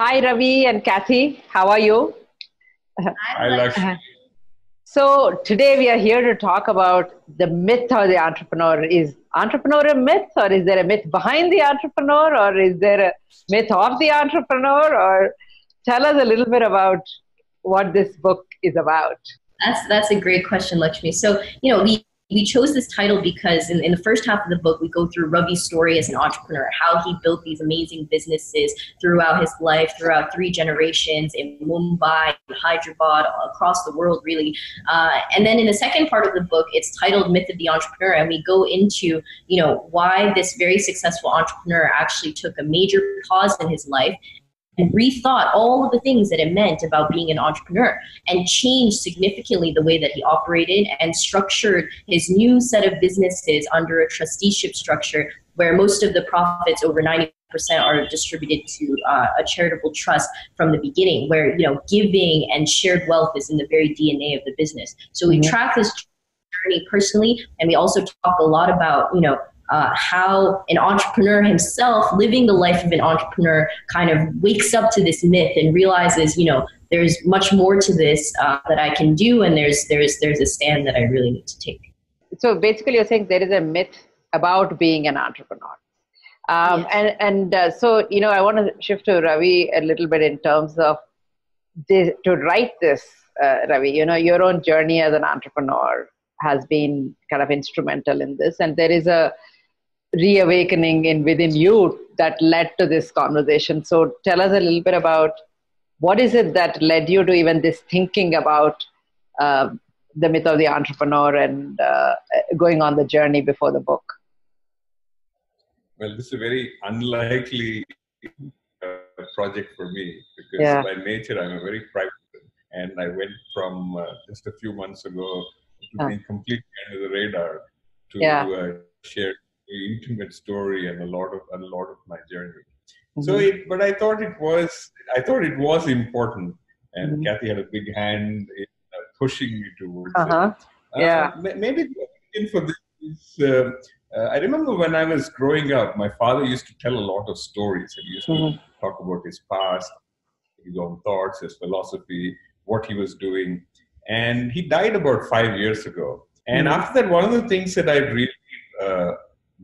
Hi, Ravi and Cathy. How are you? Hi, Lakshmi. So today we are here to talk about the myth of the entrepreneur. Is entrepreneur a myth, or is there a myth behind the entrepreneur, or is there a myth of the entrepreneur? Or tell us a little bit about what this book is about. That's that's a great question, Lakshmi. So you know we we chose this title because in, in, the first half of the book, we go through Ravi's story as an entrepreneur, how he built these amazing businesses throughout his life, throughout three generations in Mumbai, Hyderabad, across the world, really. Uh, and then in the second part of the book, it's titled Myth of the Entrepreneur, and we go into, you know, why this very successful entrepreneur actually took a major pause in his life and rethought all of the things that it meant about being an entrepreneur and changed significantly the way that he operated and structured his new set of businesses under a trusteeship structure where most of the profits over 90% are distributed to uh, a charitable trust from the beginning where you know giving and shared wealth is in the very dna of the business so we mm-hmm. track this journey personally and we also talk a lot about you know uh, how an entrepreneur himself, living the life of an entrepreneur, kind of wakes up to this myth and realizes, you know, there's much more to this uh, that I can do, and there's there's there's a stand that I really need to take. So basically, you're saying there is a myth about being an entrepreneur. Um, yes. And and uh, so you know, I want to shift to Ravi a little bit in terms of this, to write this, uh, Ravi. You know, your own journey as an entrepreneur has been kind of instrumental in this, and there is a reawakening in within you that led to this conversation. So tell us a little bit about what is it that led you to even this thinking about uh, the myth of the entrepreneur and uh, going on the journey before the book. Well, this is a very unlikely uh, project for me because yeah. by nature I'm a very private person and I went from uh, just a few months ago to being completely under the radar to yeah. Uh, share intimate story and a lot of a lot of my journey. Mm-hmm. So, it, but I thought it was I thought it was important, and mm-hmm. Cathy had a big hand in uh, pushing me towards uh-huh. it. Yeah, uh, maybe for this is. Uh, uh, I remember when I was growing up, my father used to tell a lot of stories. He used mm-hmm. to talk about his past, his own thoughts, his philosophy, what he was doing. And he died about five years ago. And mm-hmm. after that, one of the things that I really uh,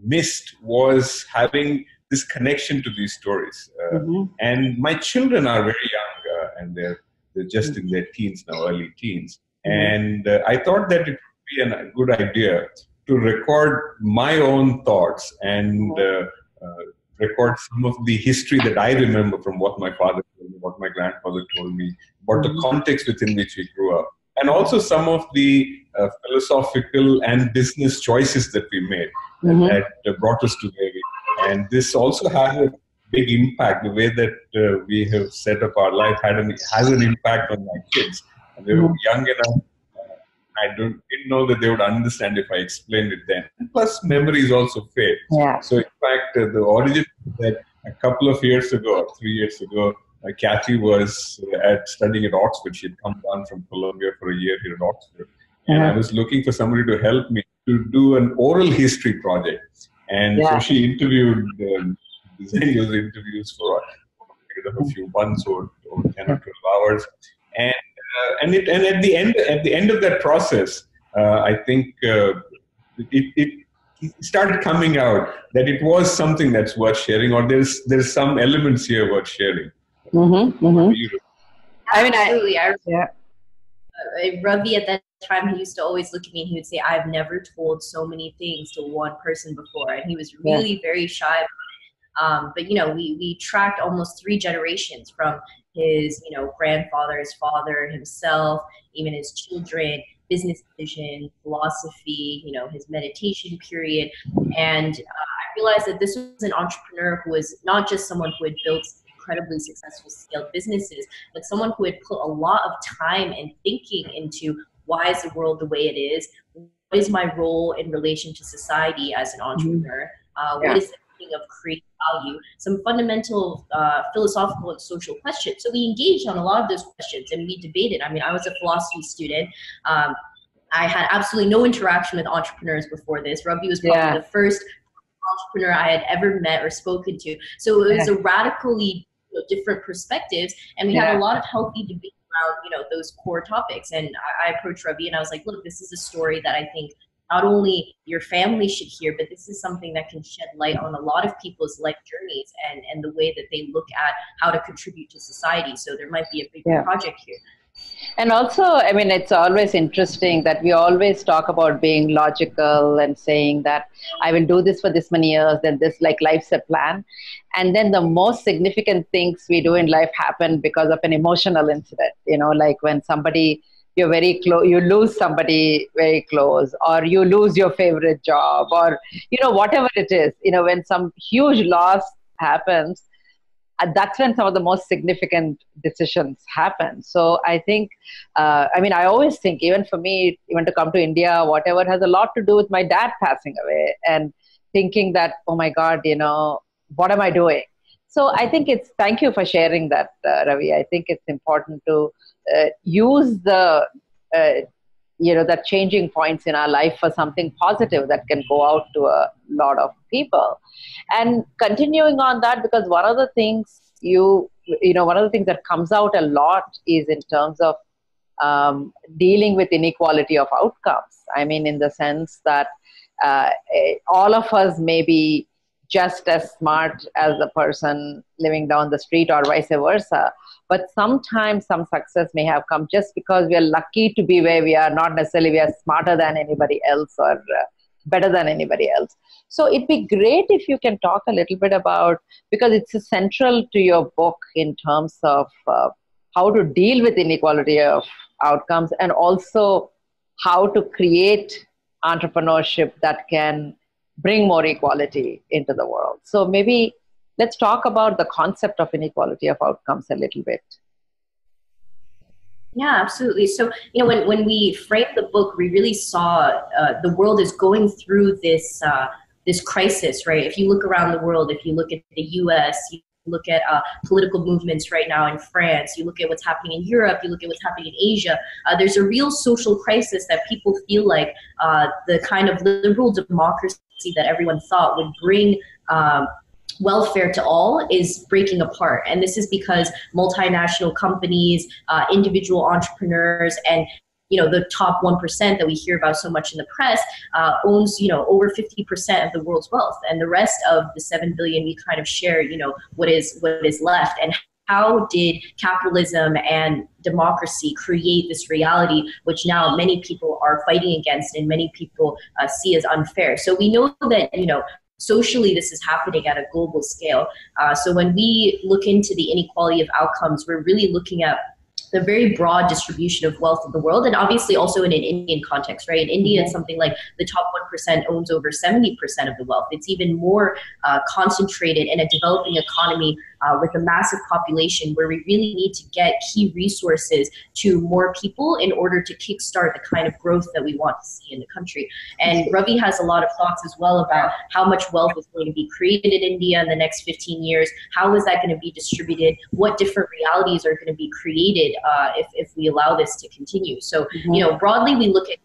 missed was having this connection to these stories. Uh, mm-hmm. And my children are very young uh, and they're, they're just mm-hmm. in their teens now, early teens. Mm-hmm. And uh, I thought that it would be a good idea to record my own thoughts and mm-hmm. uh, uh, record some of the history that I remember from what my father told me, what my grandfather told me, about the mm-hmm. context within which we grew up and also some of the uh, philosophical and business choices that we made mm-hmm. that, that, brought us to where we and this also had a big impact the way that uh, we have set up our life had an, has an impact on my kids and they were mm-hmm. young enough I don't, didn't know that they would understand if I explained it then. Plus, memories also fade. Yeah. So, in fact, uh, the origin that a couple of years ago, three years ago, uh, Cathy was at studying at Oxford. She had come down from Columbia for a year here at Oxford, and I was looking for somebody to help me to do an oral history project. And yeah. so she interviewed, um, designed those interviews for a few months or, or ten or twelve hours, and uh, and it and at the end at the end of that process, uh, I think uh, it, it started coming out that it was something that's worth sharing, or there's there's some elements here worth sharing. Mm-hmm, mm-hmm. I mean, absolutely. I, yeah. Uh, Ravi at that time, he used to always look at me and he would say, "I've never told so many things to one person before," and he was really yeah. very shy. Um, but you know, we we tracked almost three generations from his you know grandfather, his father, himself, even his children, business vision, philosophy, you know, his meditation period, and uh, I realized that this was an entrepreneur who was not just someone who had built incredibly successful scaled businesses, but someone who had put a lot of time and thinking into why is the world the way it is? What is my role in relation to society as an mm-hmm. entrepreneur? Uh, yeah. What is the meaning of creating value? Some fundamental uh, philosophical and social questions. So we engaged on a lot of those questions and we debated. I mean, I was a philosophy student. Um, I had absolutely no interaction with entrepreneurs before this. Ravi was probably yeah. the first entrepreneur I had ever met or spoken to. So it was a radically different perspectives, and we yeah. had a lot of healthy debate around you know those core topics. And I, I approached Ravi and I was like, look, this is a story that I think not only your family should hear, but this is something that can shed light on a lot of people's life journeys and, and the way that they look at how to contribute to society. So there might be a big yeah. project here. And also, I mean, it's always interesting that we always talk about being logical and saying that I will do this for this many years, then this, like, life's a plan. And then the most significant things we do in life happen because of an emotional incident, you know, like when somebody you're very close you lose somebody very close or you lose your favorite job or you know whatever it is you know when some huge loss happens that's when some of the most significant decisions happen so i think uh, i mean i always think even for me even to come to india whatever has a lot to do with my dad passing away and thinking that oh my god you know what am i doing? So i think it's thank you for sharing that uh, ravi. I think it's important to uh, use the uh, you know that changing points in our life for something positive that can go out to a lot of people. And continuing on that because one of the things you you know one of the things that comes out a lot is in terms of um, dealing with inequality of outcomes. I mean in the sense that uh, all of us may be just as smart as the person living down the street or vice versa but sometimes some success may have come just because we are lucky to be where we are not necessarily we are smarter than anybody else or uh, better than anybody else. So it'd be great if you can talk a little bit about because it's central to your book in terms of uh, how to deal with inequality of outcomes and also how to create entrepreneurship that can bring more equality into the world. So maybe let's talk about the concept of inequality of outcomes a little bit. Yeah, absolutely. So, you know, when, when we framed the book, we really saw uh, the world is going through this uh, this crisis, right? If you look around the world, if you look at the U.S., you look at uh, political movements right now in France, you look at what's happening in Europe, you look at what's happening in Asia, uh, there's a real social crisis that people feel like uh, the kind of liberal democracy that everyone thought would bring um, welfare to all is breaking apart. And this is because multinational companies, uh, individual entrepreneurs, and you know the top 1% that we hear about so much in the press uh, owns you know over 50% of the world's wealth. And the rest of the 7 billion we kind of share you know what is what is left. And how did capitalism and democracy create this reality which now many people are fighting against and many people uh, see as unfair? So we know that you know socially this is happening at a global scale. Uh, so when we look into the inequality of outcomes, we're really looking at the very broad distribution of wealth in the world, and obviously also in an Indian context, right? In India, it's something like the top 1% owns over 70% of the wealth. It's even more uh, concentrated in a developing economy uh, with a massive population where we really need to get key resources to more people in order to kickstart the kind of growth that we want to see in the country. And Ravi has a lot of thoughts as well about how much wealth is going to be created in India in the next 15 years. How is that going to be distributed? What different realities are going to be created uh, if, if we allow this to continue? So, mm-hmm. you know, broadly, we look at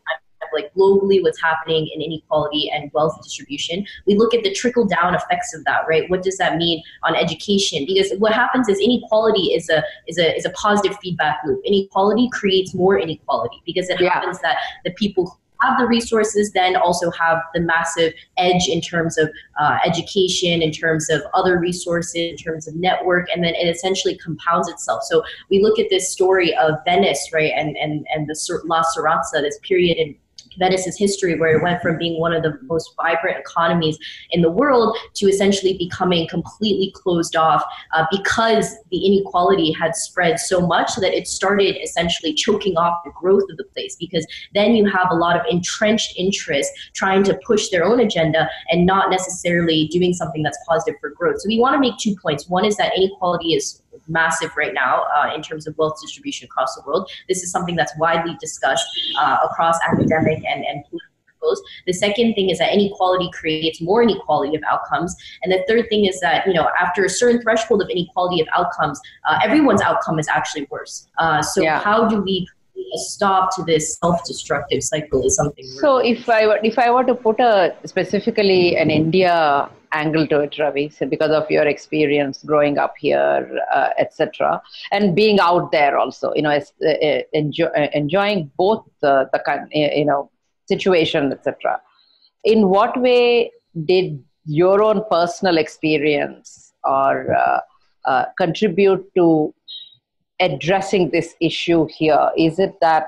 like globally what's happening in inequality and wealth distribution. We look at the trickle down effects of that, right? What does that mean on education? Because what happens is inequality is a is a is a positive feedback loop. Inequality creates more inequality because it yeah. happens that the people who have the resources then also have the massive edge in terms of uh, education, in terms of other resources, in terms of network, and then it essentially compounds itself. So we look at this story of Venice, right, and and and the La Serrata, this period in Venice's history, where it went from being one of the most vibrant economies in the world to essentially becoming completely closed off uh, because the inequality had spread so much that it started essentially choking off the growth of the place. Because then you have a lot of entrenched interests trying to push their own agenda and not necessarily doing something that's positive for growth. So we want to make two points. One is that inequality is massive right now uh, in terms of wealth distribution across the world. This is something that's widely discussed uh, across academic and, and the second thing is that inequality creates more inequality of outcomes. And the third thing is that, you know, after a certain threshold of inequality of outcomes, uh, everyone's outcome is actually worse. Uh, so yeah. how do we stop to this self-destructive cycle is something so if i were if i were to put a specifically an india angle to it, Ravi, so because of your experience growing up here, uh, etc., and being out there also. You know, uh, uh, enjoy, uh, enjoying both the the you know situation, etc. In what way did your own personal experience or uh, contribute to addressing this issue here? Is it that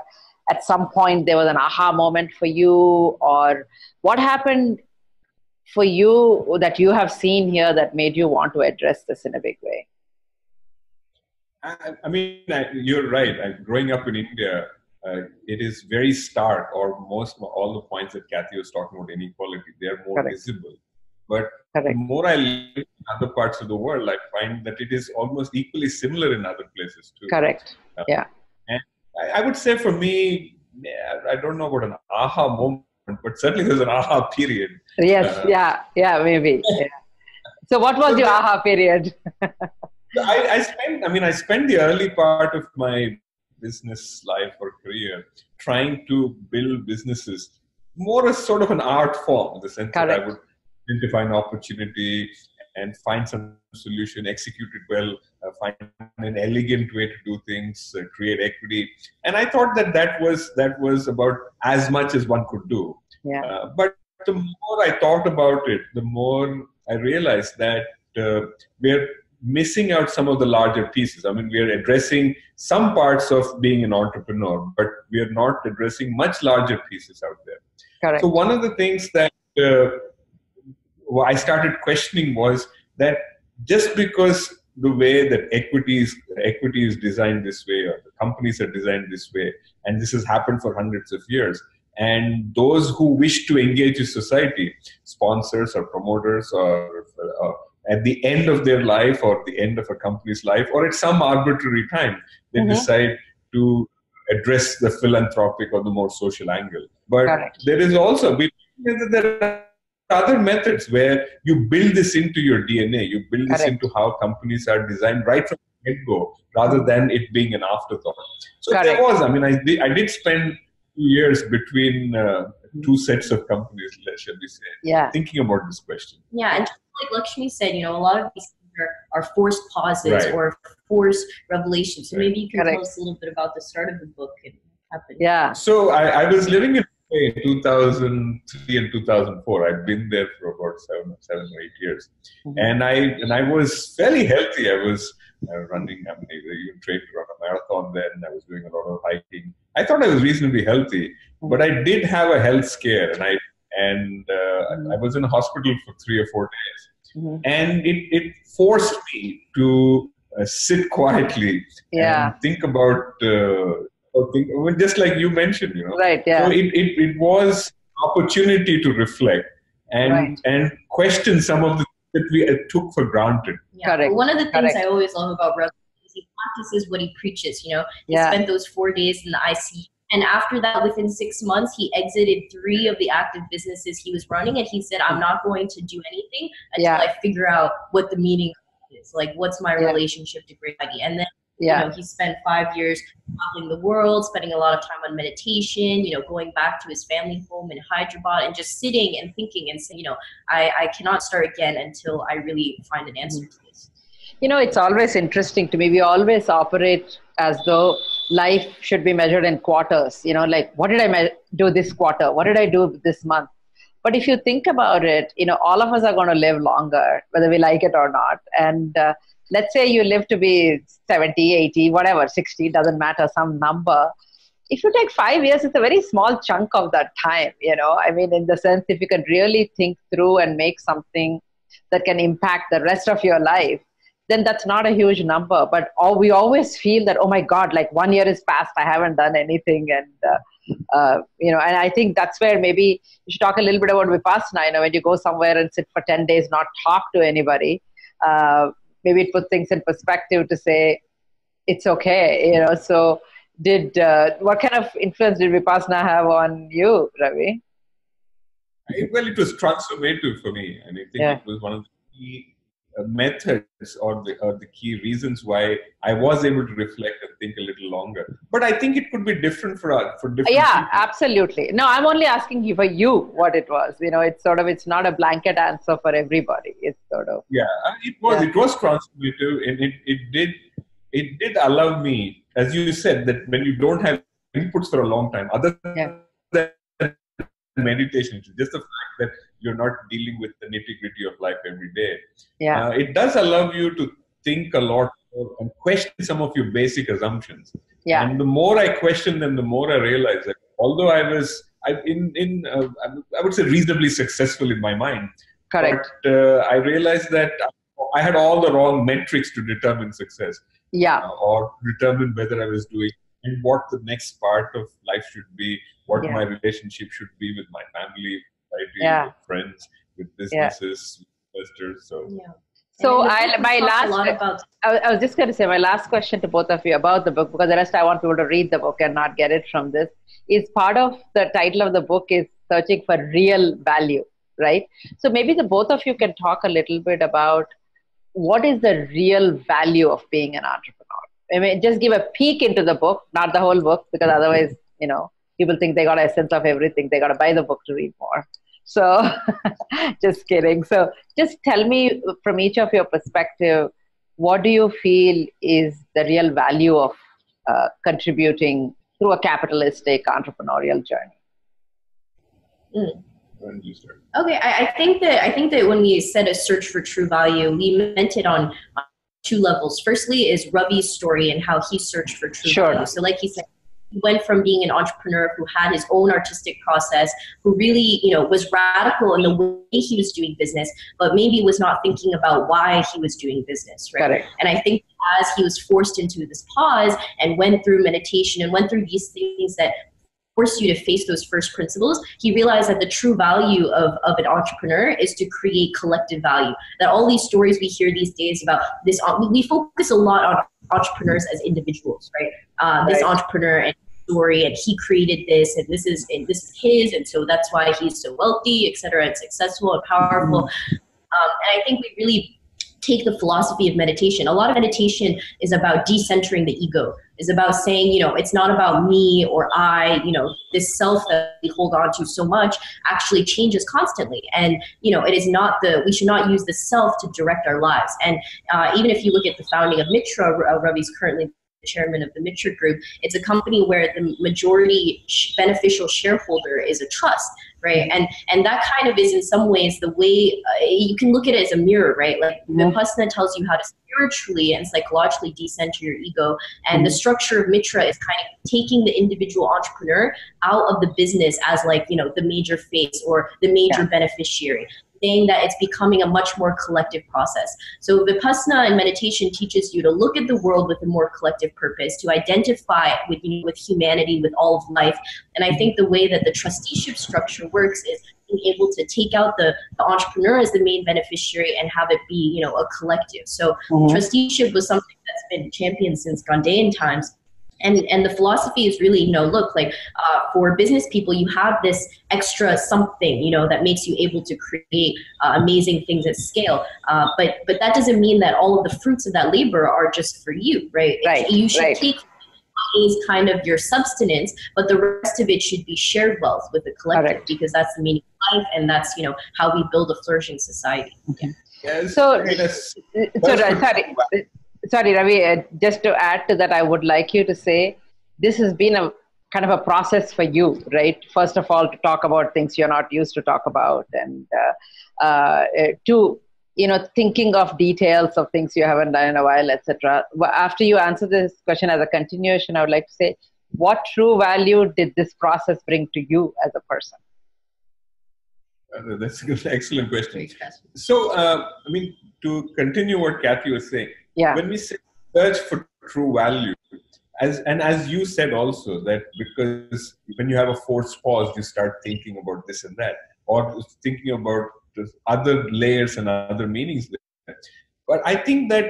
at some point there was an aha moment for you, or what happened for you that you have seen here that made you want to address this in a big way? I, I mean, I, you're right. I, growing up in India, uh, it is very stark, or most all the points that Cathy was talking about inequality, they're more Correct. visible. But Correct. the more I live in other parts of the world, I find that it is almost equally similar in other places too. Correct. Uh, yeah. And I, I, would say for me, I don't know about an aha moment, but certainly there's an aha period. Yes. Uh, yeah. Yeah. Maybe. Yeah. So, what was your aha period? I, I spent. I mean, I spent the early part of my business life or career trying to build businesses more as sort of an art form in the sense Correct. that I would identify an opportunity and find some solution, execute it well, uh, find an elegant way to do things, uh, create equity. And I thought that that was that was about as much as one could do. Yeah. Uh, but the more I thought about it, the more I realized that uh, we're missing out some of the larger pieces. I mean, we are addressing some parts of being an entrepreneur, but we are not addressing much larger pieces out there. Correct. So one of the things that uh, I started questioning was that just because the way that equity is, equity is designed this way or the companies are designed this way, and this has happened for hundreds of years, and those who wish to engage with society, sponsors or promoters or uh, at the end of their life or the end of a company's life or at some arbitrary time, they mm-hmm. decide to address the philanthropic or the more social angle. But Correct. there is also, there are other methods where you build this into your DNA, you build this Correct. into how companies are designed right from the get go, rather than it being an afterthought. So Correct. there was, I mean, I did, I did spend years between uh, two sets of companies, shall we say, yeah. thinking about this question. Yeah, and like Lakshmi said, you know, a lot of these are, are forced pauses right. or forced revelations. So right. maybe you can Correct. tell us a little bit about the start of the book and happened. Yeah. So I, I was living in in 2003 and 2004. I'd been there for about seven, seven or eight years, mm-hmm. and I and I was fairly healthy. I was uh, running. I mean, I even trained to run a marathon then. I was doing a lot of hiking. I thought I was reasonably healthy, mm-hmm. but I did have a health scare, and I and uh, mm-hmm. I was in a hospital for three or four days, mm-hmm. and it it forced me to uh, sit quietly yeah. and think about uh, think, just like you mentioned, you know. Right. Yeah. So it, it, it was opportunity to reflect and right. and question some of the that we uh, took for granted. Yeah. Correct. One of the things Correct. I always love about Ravi is he practices what he preaches. You know, he yeah. spent those four days in the ICU. And after that, within six months, he exited three of the active businesses he was running. And he said, I'm not going to do anything until yeah. I figure out what the meaning is. Like, what's my yeah. relationship to great idea? And then yeah. You know, he spent five years traveling the world, spending a lot of time on meditation, you know, going back to his family home in Hyderabad and just sitting and thinking and saying, you know, I, I cannot start again until I really find an answer to this. You know, it's always interesting to me. We always operate as though life should be measured in quarters. You know, like what did I me- do this quarter? What did I do this month? But if you think about it, you know, all of us are going to live longer, whether we like it or not. And uh, let's say you live to be 70, 80, whatever, 60, doesn't matter, some number. If you take five years, it's a very small chunk of that time, you know. I mean, in the sense, if you can really think through and make something that can impact the rest of your life, then that's not a huge number. But all, we always feel that, oh my God, like one year is past, I haven't done anything. And, uh, uh, you know, and I think that's where maybe you should talk a little bit about Vipassana. You know, when you go somewhere and sit for 10 days, not talk to anybody, uh, maybe it puts things in perspective to say it's okay you know? So did uh, what kind of influence did vipassana have on you ravi? Well it was transformative for me. And i think yeah. it was one of the key methods or the, or the key reasons why I was able to reflect and think a little longer. But I think it could be different for uh, for different. Yeah, people. absolutely. No, I'm only asking you for you what it was. You know, it's sort of it's not a blanket answer for everybody. It's sort of yeah, uh, it was Yeah. it was transformative, and it it did it did allow me, as you said, that when you don't have inputs for a long time, other Yeah. than meditation, just the fact that you're not dealing with the nitty gritty of life every day. yeah, Uh, it does allow you to think a lot and question some of your basic assumptions. yeah, And the more I question them, the more I realize that although I was I, in in uh, I would say reasonably successful in my mind, correct. but uh, I realized that I had all the wrong metrics to determine success Yeah, uh, or determine whether I was doing and what the next part of life should be, what Yeah. my relationship should be with my family, society, Yeah. with friends, with businesses, investors. So Yeah. So I- my last- about I, I was just going to say my last question to both of you about the book because the rest I want people to read the book and not get it from this. Is part of the title of the book is searching for real value, right? So maybe the both of you can talk a little bit about what is the real value of being an entrepreneur. I mean, just give a peek into the book, not the whole book, because otherwise, you know, people think they got a sense of everything. They got to buy the book to read more. So, just kidding. So, just tell me from each of your perspective, what do you feel is the real value of uh, contributing through a capitalistic entrepreneurial journey? when you start. Okay, I, I think that I think that when we said a search for true value, we meant it on, on two levels. Firstly, is Ravi's story and how he searched for true Sure. value. So, like he said, he went from being an entrepreneur who had his own artistic process, who really, you know, was radical in the way he was doing business, but maybe was not thinking about why he was doing business, right? And I think as he was forced into this pause and went through meditation and went through these things that force you to face those first principles, he realized that the true value of, of an entrepreneur is to create collective value. That all these stories we hear these days about this, we- we focus a lot on entrepreneurs as individuals, right? Uh, this Right. entrepreneur and story and he created this and this is and this is his and so that's why he's so wealthy et cetera and successful and powerful. Um, and i think we really take the philosophy of meditation. A lot of meditation is about decentering the ego is about saying you know it's not about me or i you know this self that we hold on to so much actually changes constantly. And you know it is not the we should not use the self to direct our lives. And uh, even if you look at the founding of Mytrah uh, ravi's currently chairman of the Mytrah group it's a company where the majority sh- beneficial shareholder is a trust right? Mm-hmm. And and that kind of is in some ways the way uh, you can look at it as a mirror right? Like vipassana mm-hmm. tells you how to spiritually and psychologically decenter your ego and the mm-hmm. structure of Mytrah is kind of taking the individual entrepreneur out of the business as like you know the major face or the major beneficiary saying that it's becoming a much more collective process. So vipassana and meditation teaches you to look at the world with a more collective purpose to identify with you know, with humanity with all of life. And i think the way that the trusteeship structure works is being able to take out the, the entrepreneur as the main beneficiary and have it be you know a collective. So mm-hmm. trusteeship was something that's been championed since Gandhian times. And, and the philosophy is really, you know, look, like uh, for business people, you have this extra something, you know, that makes you able to create uh, amazing things at scale. Uh, but but that doesn't mean that all of the fruits of that labor are just for you, right? Right, You should right. take is kind of your substance, but the rest of it should be shared wealth with the collective Correct. because that's the meaning of life and that's, you know, how we build a flourishing society. Yes, So- I mean, So, That's good. sorry, sorry, Ravi. Uh, just to add to that, I would like you to say this has been a kind of a process for you, right? First of all, to talk about things you're not used to talk about, and uh, uh, uh, to you know thinking of details of things you haven't done in a while, etc. After you answer this question as a continuation, I would like to say, what true value did this process bring to you as a person? uh, that's an excellent question. Question. So, uh, I mean, to continue what Cathy was saying, Yeah, when we say search for true value, as and as you said also that because when you have a forced pause, you start thinking about this and that, or thinking about other layers and other meanings. There. But I think that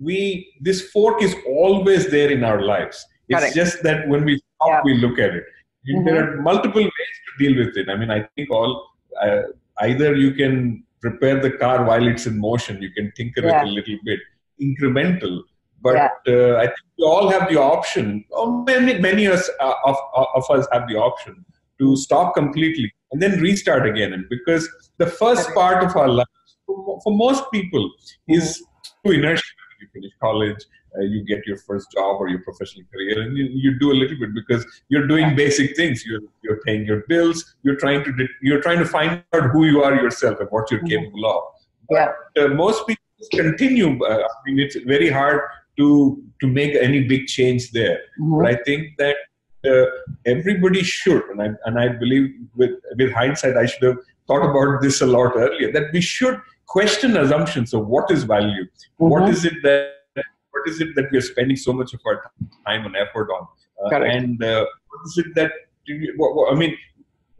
we this fork is always there in our lives. It's Correct. just that when we stop, Yeah. we look at it. There are multiple ways to deal with it. I mean, I think all uh, either you can prepare the car while it's in motion. You can tinker Yeah. it a little bit, incremental. But Yeah. uh, I think we all have the option, or many, many us, uh, of, of us have the option to stop completely and then restart again. And because the first part of our life, for, most people, is through inertia. You finish college, uh, you get your first job or your professional career, and you, you do a little bit because you're doing basic things. You're you're paying your bills. You're trying to you're trying to find out who you are yourself and what you're Mhm. capable of. Yeah. Uh, most people continue. Uh, I mean, it's very hard to to make any big change there. Mhm. But I think that uh, everybody should, and I and I believe with with hindsight, I should have thought about this a lot earlier. That we should question assumptions of what is value. What Mhm. is it that what is it that we are spending so much of our time and effort on? Uh, and uh, what is it that what, what, I mean?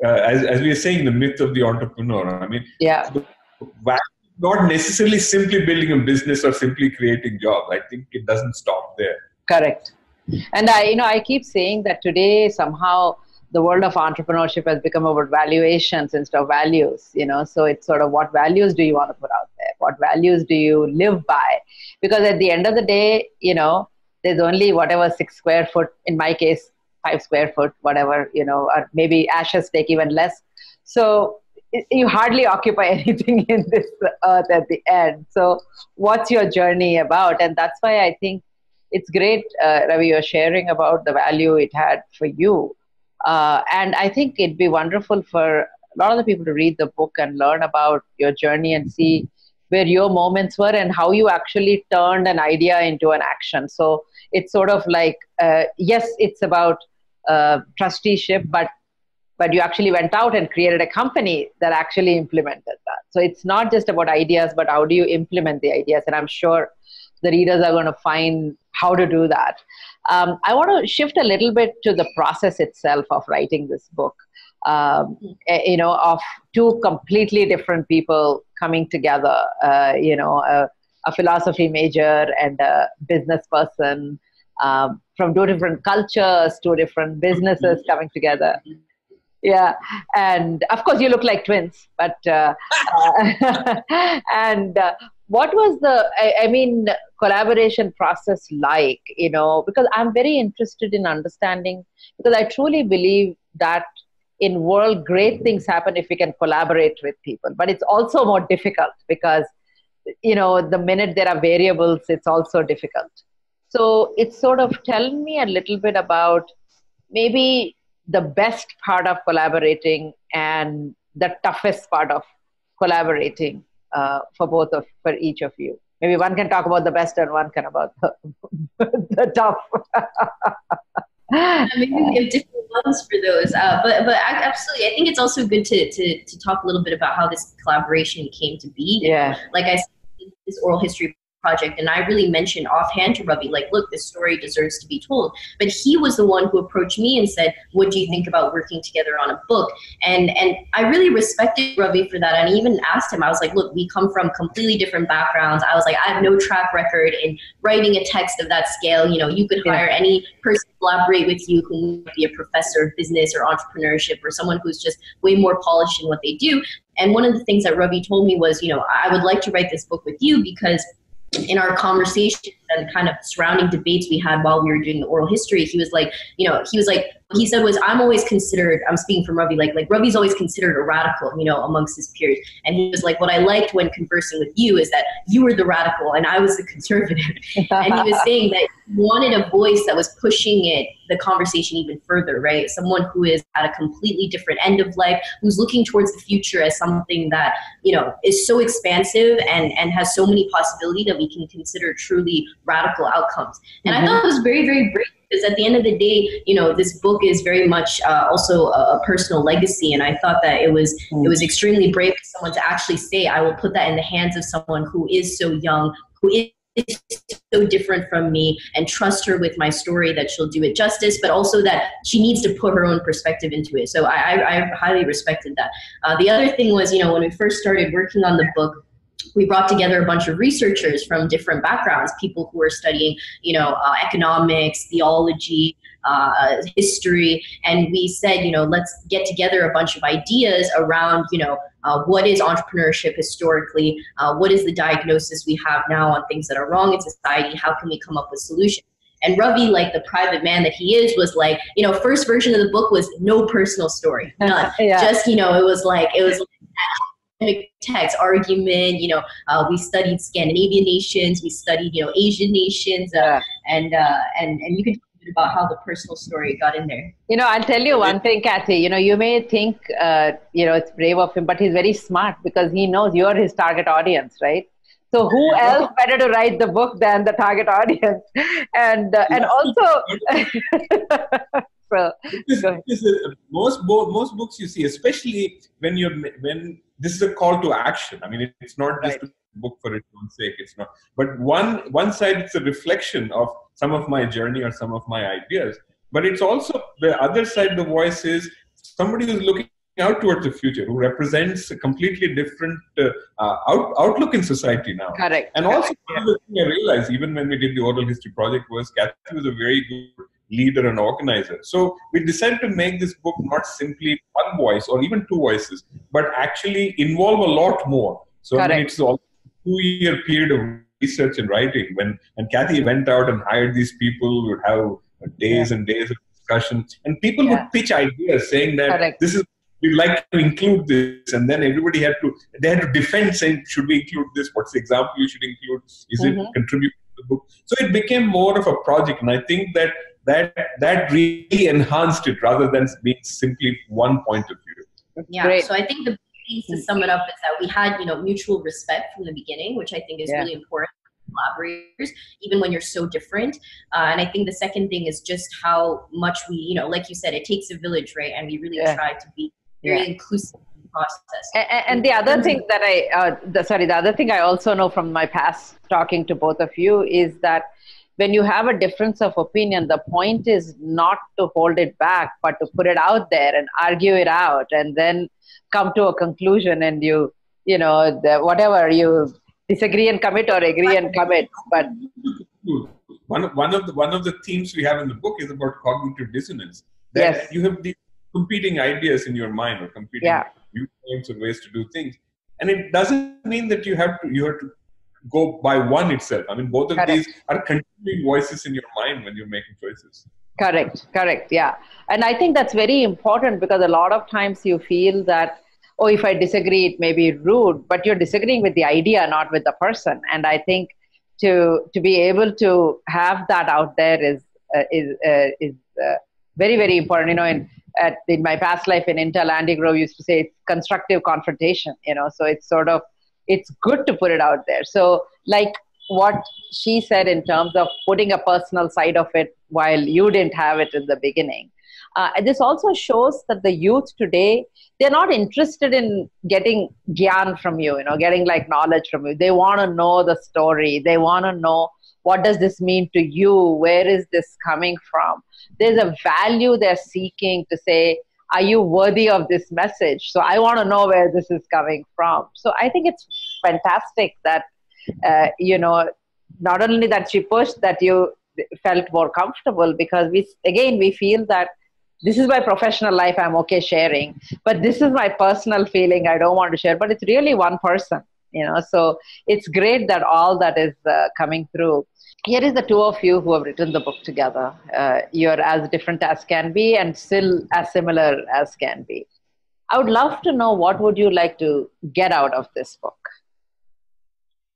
Uh, as as we are saying, the myth of the entrepreneur. I mean, Yeah. value not necessarily simply building a business or simply creating jobs. I think it doesn't stop there. Correct. And I, you know, I keep saying that today somehow the world of entrepreneurship has become about valuations instead of values. You know, so it's sort of what values do you want to put out there? What values do you live by? Because at the end of the day, you know, there's only whatever six square foot. In my case, five square foot, whatever. You know, or maybe ashes take even less. So you hardly occupy anything in this earth at the end. So what's your journey about? And that's why I think it's great, uh, Ravi, you're sharing about the value it had for you. Uh, and I think it'd be wonderful for a lot of the people to read the book and learn about your journey and see where your moments were and how you actually turned an idea into an action. So it's sort of like, uh, yes, it's about uh, trusteeship, but but you actually went out and created a company that actually implemented that. So it's not just about ideas, but how do you implement the ideas? And I'm sure the readers are going to find how to do that. Um, I want to shift a little bit to the process itself of writing this book. Um, eh, you know, of two completely different people coming together. Uh, you know, a, a philosophy major and a business person um, from two different cultures, two different businesses coming together yeah. And of course you look like twins but uh, uh, and uh, what was the I, I mean collaboration process like you know? Because i'm very interested in understanding because i truly believe that in world great things happen if we can collaborate with people. But it's also more difficult because you know the minute there are variables it's also difficult. So it's sort of telling me a little bit about maybe the best part of collaborating and the toughest part of collaborating uh, for both of for each of you. Maybe one can talk about the best and one can about the, the tough. Maybe we have different ones for those uh, but but I, absolutely i think it's also good to, to to talk a little bit about how this collaboration came to be. Yeah. Like i said this oral history project and i really mentioned offhand to Ravi, like look this story deserves to be told. But he was the one who approached me and said what do you think about working together on a book? And and i really respected Ravi for that and I even asked him i was like look we come from completely different backgrounds. I was like i have no track record in writing a text of that scale you know you could Yeah. hire any person to collaborate with you who might be a professor of business or entrepreneurship or someone who's just way more polished in what they do. And one of the things that Ravi told me was, you know, I would like to write this book with you because in our conversation and kind of surrounding debates we had while we were doing the oral history, he was like, you know, he was like, what he said was, I'm always considered, I'm speaking from Ravi, like, like Ravi's always considered a radical, you know, amongst his peers. And he was like, what I liked when conversing with you is that you were the radical and I was the conservative. and he was saying that he wanted a voice that was pushing it, the conversation even further, right? Someone who is at a completely different end of life, who's looking towards the future as something that, you know, is so expansive and, and has so many possibility that we can consider truly radical outcomes. And I thought it was very, very brave because at the end of the day, you know, this book is very much uh, also a, a personal legacy, and I thought that it was it was extremely brave for someone to actually say, "I will put that in the hands of someone who is so young, who is." so different from me and trust her with my story that she'll do it justice but also that she needs to put her own perspective into it so i, I, I highly respected that uh, the other thing was you know when we first started working on the book we brought together a bunch of researchers from different backgrounds people who are studying you know uh, economics theology uh, history and we said you know let's get together a bunch of ideas around you know uh, what is entrepreneurship historically, uh, what is the diagnosis we have now on things that are wrong in society, how can we come up with solutions. And Ravi, like the private man that he is, was like, you know, first version of the book was no personal story, none. yeah. Just, you know, it was like, it was text argument you know uh, we studied scandinavian nations we studied you know asian nations uh, and uh, and and you can talk about how the personal story got in there. You know, I'll tell you one thing, Cathy. You know, you may think, uh, you know, it's brave of him, but he's very smart because he knows you're his target audience, right? So who else better to write the book than the target audience? And uh, and also, so, most most books you see, especially when you're when this is a call to action. I mean, it's not just right. a book for its own sake. It's not. But one one side, it's a reflection of some of my journey or some of my ideas. But it's also the other side. The voice is somebody who's looking out towards the future, who represents a completely different uh, uh, out, outlook in society now. Correct. And Correct. also, yeah. the thing I realized, even when we did the oral history project, was Cathy was a very good leader and organizer. So we decided to make this book not simply one voice or even two voices, but actually involve a lot more. So I mean, it's all two-year period of research and writing. When and Cathy went out and hired these people, would have days yeah. and days of discussion, and people yeah. would pitch ideas saying that Correct. this is we'd like to include this, and then everybody had to they had to defend saying should we include this? What's the example you should include? Is mm-hmm. it contribute to the book? So it became more of a project, and I think that that that really enhanced it rather than being simply one point of view. Yeah. Great. So I think the things to sum it up is that we had you know mutual respect from the beginning, which I think is yeah. really important collaborators, even when you're so different. Uh, and I think the second thing is just how much we, you know, like you said, it takes a village, right? And we really yeah. try to be very yeah. inclusive process. And, and, the other thing that I, uh, the, sorry, the other thing I also know from my past talking to both of you is that when you have a difference of opinion, the point is not to hold it back, but to put it out there and argue it out and then come to a conclusion and you, you know, the, whatever you disagree and commit or agree and commit. But one, one, of the, one of the themes we have in the book is about cognitive dissonance. That yes. you have the competing ideas in your mind or competing yeah. viewpoints or ways to do things. And it doesn't mean that you have to, you have to go by one itself. I mean, both of Correct. these are continuing voices in your mind when you're making choices. Correct, correct, yeah. And I think that's very important because a lot of times you feel that, oh, if I disagree, it may be rude, but you're disagreeing with the idea, not with the person. And I think to to be able to have that out there is uh, is uh, is uh, very very important. You know, in at, in my past life in Intel, Andy Grove used to say it's constructive confrontation. You know, so it's sort of it's good to put it out there. So, like what she said in terms of putting a personal side of it while you didn't have it in the beginning. Uh, this also shows that the youth today they're not interested in getting gyan from you you know getting like knowledge from you they want to know the story they want to know what does this mean to you where is this coming from there's a value they're seeking to say are you worthy of this message? So I want to know where this is coming from. So I think it's fantastic that, uh, you know, not only that she pushed, that you felt more comfortable because we, again, we feel that this is my professional life, I'm okay sharing, but this is my personal feeling, I don't want to share, but it's really one person, you know, so it's great that all that is uh, coming through here is the two of you who have written the book together. Uh, you're as different as can be and still as similar as can be. I would love to know what would you like to get out of this book?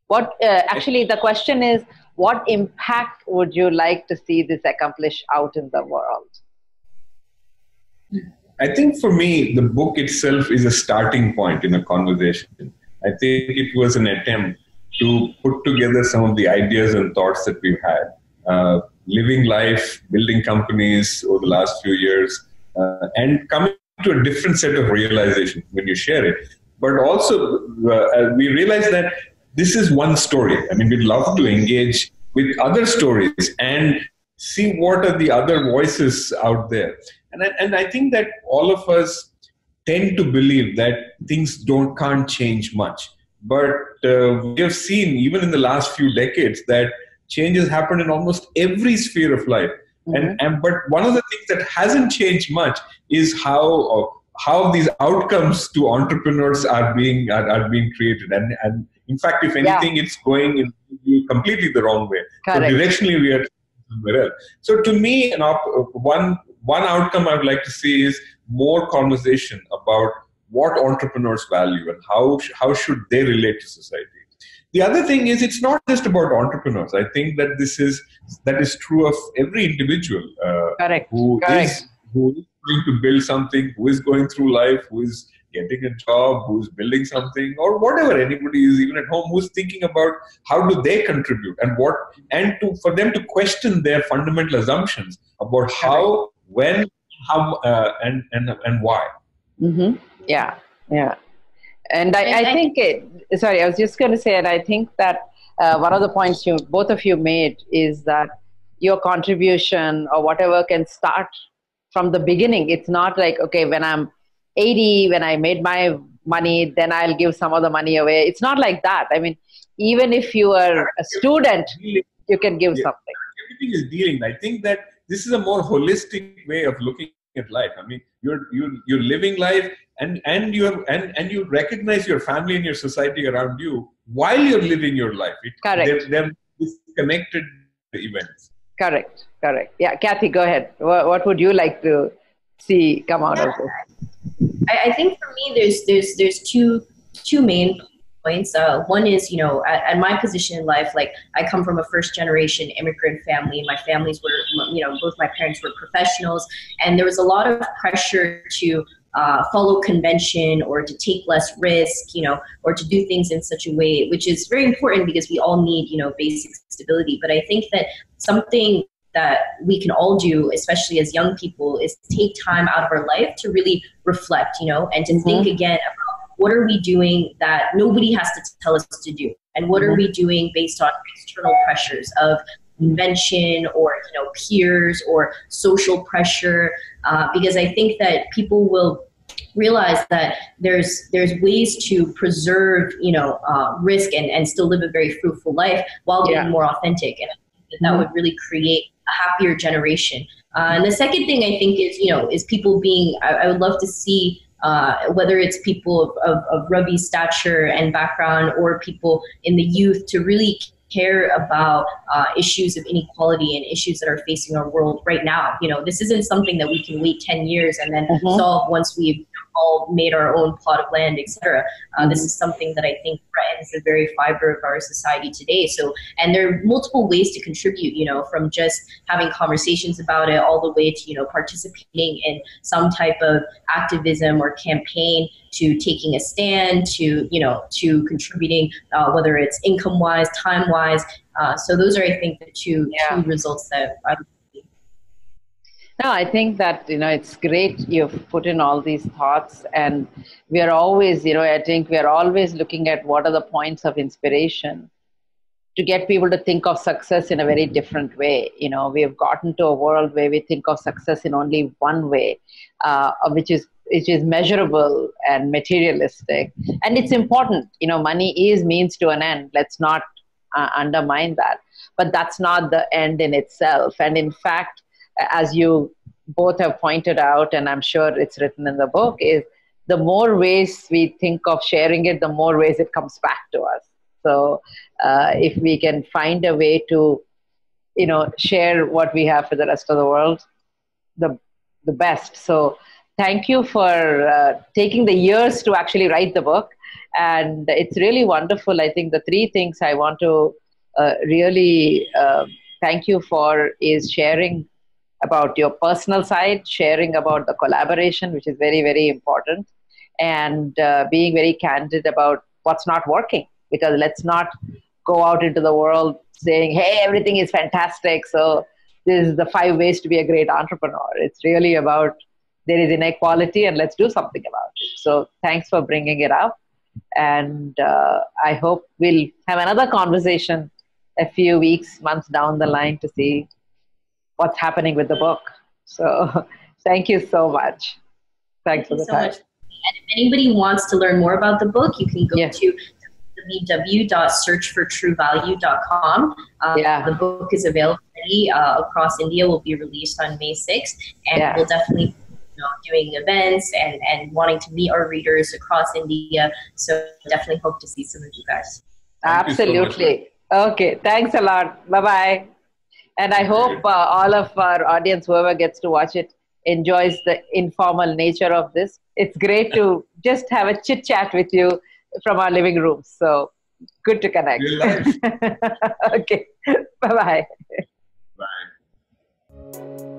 What uh, actually the question is what impact would you like to see this accomplish out in the world? I think for me, the book itself is a starting point in a conversation. I think it was an attempt to put together some of the ideas and thoughts that we've had. Uh, living life, building companies over the last few years, uh, and coming to a different set of realization when you share it. But also, uh, we realize that this is one story. I mean, we'd love to engage with other stories and see what are the other voices out there. And I, and I think that all of us tend to believe that things don't can't change much. But uh, we have seen, even in the last few decades, that changes happen in almost every sphere of life. Mm-hmm. And, and but one of the things that hasn't changed much is how uh, how these outcomes to entrepreneurs are being are, are being created and and in fact if anything yeah. it's going in completely the wrong way Correct. so directionally we are somewhere else so to me an op- one one outcome i would like to see is more conversation about what entrepreneurs value and how how should they relate to society the other thing is it's not just about entrepreneurs i think that this is that is true of every individual uh, Correct. who Correct. is who is trying to build something, who is going through life, who is getting a job, who's building something, or whatever anybody is even at home who's thinking about how do they contribute and what and to for them to question their fundamental assumptions about how, when, how, uh, and and and why. Mm-hmm. Yeah, yeah, and I, I think it. Sorry, I was just going to say, and I think that uh, one of the points you both of you made is that your contribution or whatever can start from the beginning. It's not like, okay, when I'm 80, when I made my money, then I'll give some of the money away. It's not like that. I mean, even if you are a student, you can give yeah. something. Everything is dealing. I think that this is a more holistic way of looking at life. I mean, you're you're you're living life and and you're and and you recognize your family and your society around you while you're living your life. It, Correct. They're, they're disconnected events. Correct, correct. Yeah, Cathy, go ahead. What, what would you like to see come out of this? I, I think for me, there's there's there's two two main points. Uh, one is, you know, at, at, my position in life, like I come from a first generation immigrant family. My families were, you know, both my parents were professionals, and there was a lot of pressure to uh, follow convention or to take less risk, you know, or to do things in such a way, which is very important because we all need, you know, basic stability. But I think that something that we can all do, especially as young people, is take time out of our life to really reflect, you know, and to mm-hmm. think again about what are we doing that nobody has to tell us to do, and what mm-hmm. are we doing based on external pressures of convention or you know peers or social pressure? Uh, because i think that people will realize that there's there's ways to preserve you know uh, risk and, and still live a very fruitful life while being yeah. more authentic. And that, that would really create a happier generation. Uh, and the second thing i think is you know is people being i, I would love to see uh, whether it's people of, of, of stature and background or people in the youth to really care about uh, issues of inequality and issues that are facing our world right now. You know, this isn't something that we can wait 10 years and then mm-hmm. solve once we've all made our own plot of land, etc. Uh, mm-hmm. This is something that I think threatens the very fiber of our society today. So, and there are multiple ways to contribute. You know, from just having conversations about it, all the way to you know participating in some type of activism or campaign, to taking a stand, to you know, to contributing, uh, whether it's income wise, time wise. Uh, so those are, I think, the two, yeah. two results that I no, I think that, you know, it's great you've put in all these thoughts and we are always, you know, I think we are always looking at what are the points of inspiration to get people to think of success in a very different way. You know, we have gotten to a world where we think of success in only one way, uh, which is which is measurable and materialistic. And it's important. You know, money is means to an end. Let's not uh, undermine that. But that's not the end in itself. And in fact, as you both have pointed out, and I'm sure it's written in the book, is the more ways we think of sharing it, the more ways it comes back to us. So uh, if we can find a way to, you know, share what we have for the rest of the world, the the best. So thank you for uh, taking the years to actually write the book, and it's really wonderful. I think the three things I want to uh, really uh, thank you for is sharing about your personal side, sharing about the collaboration, which is very, very important, and uh, being very candid about what's not working. Because let's not go out into the world saying, hey, everything is fantastic. So this is the five ways to be a great entrepreneur. It's really about there is inequality and let's do something about it. So thanks for bringing it up. And uh, I hope we'll have another conversation a few weeks, months down the line to see what's happening with the book. So thank you so much. Thanks thank for the time. So and if anybody wants to learn more about the book, you can go yeah. to www.searchfortruevalue.com. Um, yeah. The book is available uh, across India, will be released on May 6th, and yeah. we'll definitely you know, doing events and, and wanting to meet our readers across India. So definitely hope to see some of you guys. Thank you so Absolutely. okay. Thanks a lot. Bye bye. And I hope uh, all of our audience, whoever gets to watch it, enjoys the informal nature of this. It's great to just have a chit chat with you from our living rooms. So good to connect. Okay. Bye bye. Bye.